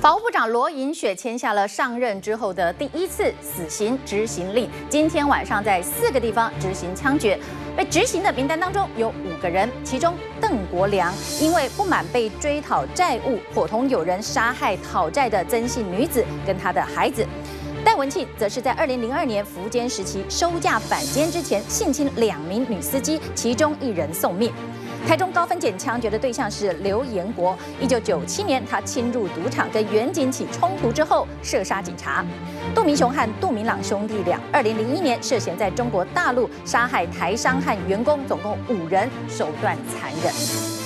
法务部长罗银雪签下了上任之后的第一次死刑执行令，今天晚上在四个地方执行枪决。被执行的名单当中有五个人，其中邓国良因为不满被追讨债务，伙同有人杀害讨债的曾姓女子跟她的孩子。戴文庆则是在二零零二年服监时期收假反监之前性侵两名女司机，其中一人送命。台中高分检枪决的对象是刘延国。一九九七年，他侵入赌场跟远景起冲突之后射杀警察。杜明雄和杜明朗兄弟俩，二零零一年涉嫌在中国大陆杀害台商和员工，总共五人，手段残忍。